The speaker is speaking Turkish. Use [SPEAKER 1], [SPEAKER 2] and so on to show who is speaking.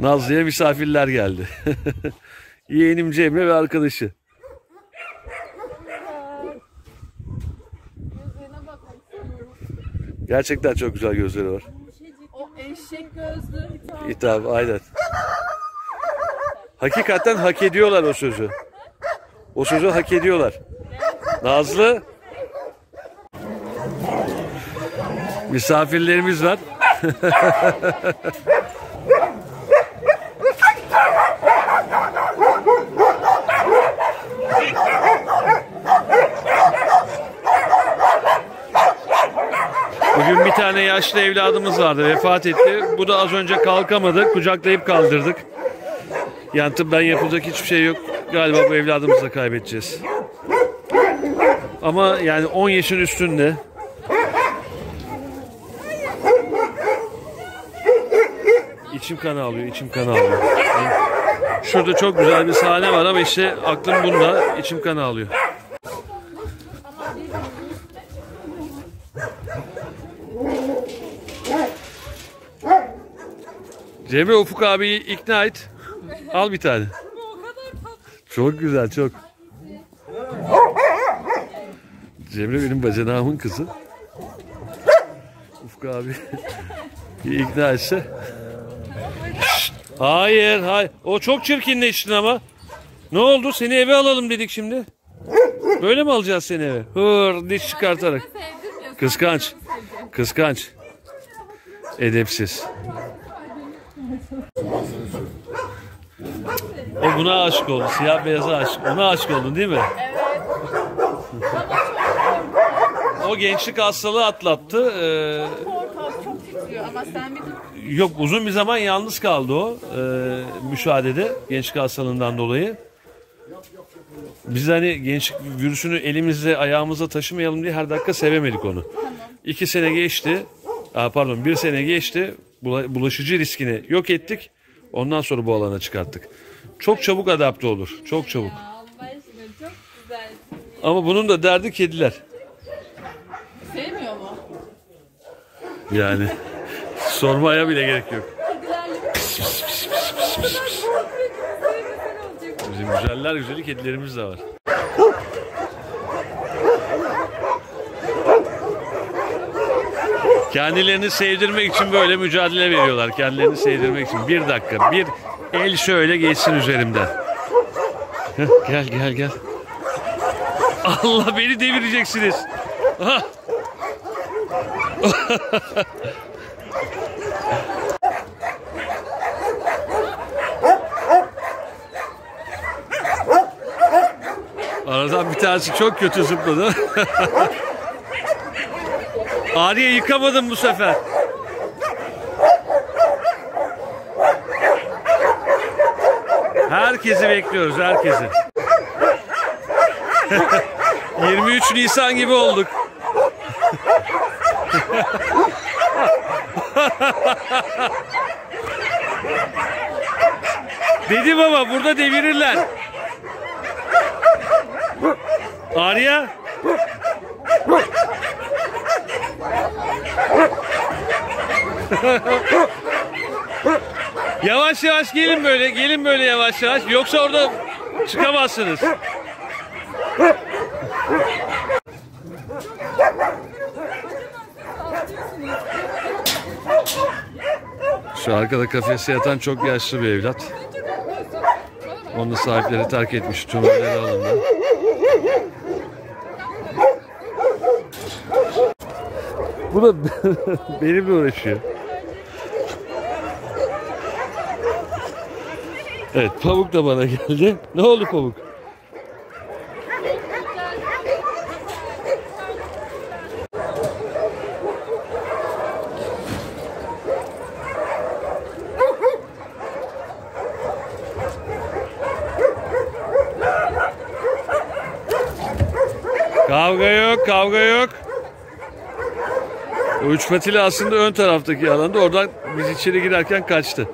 [SPEAKER 1] Nazlı'ya misafirler geldi. Yeğenim Cemre ve arkadaşı. Gerçekten çok güzel gözleri var.
[SPEAKER 2] O eşek gözlü. Hitap.
[SPEAKER 1] Hitap aynen. Hakikaten hak ediyorlar o sözü. O sözü hak ediyorlar. Nazlı. Misafirlerimiz var. Bugün bir tane yaşlı evladımız vardı vefat etti. Bu da az önce kalkamadı. Kucaklayıp kaldırdık. Yani tıbben yapılacak hiçbir şey yok. Galiba bu evladımızı da kaybedeceğiz. Ama yani 10 yaşın üstünde. İçim kan ağlıyor, içim kan ağlıyor. Şurada çok güzel bir sahne var ama işte aklım bunda, içim kan ağlıyor. Cemre Ufuk abiyi ikna et. Al bir tane. Çok güzel çok. Cemre benim bacanağımın kızı. Ufuk abi bir ikna etse. Hayır hayır. O çok çirkinleştin ama. Ne oldu? Seni eve alalım dedik şimdi. Böyle mi alacağız seni eve? Hır diş çıkartarak. Kıskanç. Kıskanç. Edepsiz. O buna aşık oldu. Siyah beyaza aşık. Ona aşık oldun değil mi? O gençlik hastalığı atlattı. Ee,
[SPEAKER 2] Korkak çok titriyor ama sen bir
[SPEAKER 1] yok uzun bir zaman yalnız kaldı o e, müşahedede gençlik hastalığından dolayı. Biz hani gençlik virüsünü elimizle ayağımıza taşımayalım diye her dakika sevemedik onu. İki sene geçti. Aa, pardon bir sene geçti. Bula- Bulaşıcı riskini yok ettik. Ondan sonra bu alana çıkarttık. Çok çabuk adapte olur. Çok çabuk. Ama bunun da derdi kediler.
[SPEAKER 2] Sevmiyor mu?
[SPEAKER 1] Yani sormaya bile gerek yok. Bizim güzeller güzeli kedilerimiz de var. Kendilerini sevdirmek için böyle mücadele veriyorlar. Kendilerini sevdirmek için. Bir dakika. Bir el şöyle geçsin üzerimden. Gel gel gel. Allah beni devireceksiniz. Ah! Aradan bir tanesi çok kötü zıpladı. Ariye yıkamadım bu sefer. Herkesi bekliyoruz, herkesi. 23 Nisan gibi olduk. Dedim ama burada devirirler. Arya. yavaş yavaş gelin böyle, gelin böyle yavaş yavaş. Yoksa orada çıkamazsınız. Şu arkada kafeste yatan çok yaşlı bir evlat. Onu sahipleri terk etmiş. Tümörleri alındı. Bu da benimle uğraşıyor. Evet Pamuk da bana geldi. Ne oldu Pamuk? Kavga yok, kavga yok. O üç patili aslında ön taraftaki alanda. Oradan biz içeri girerken kaçtı.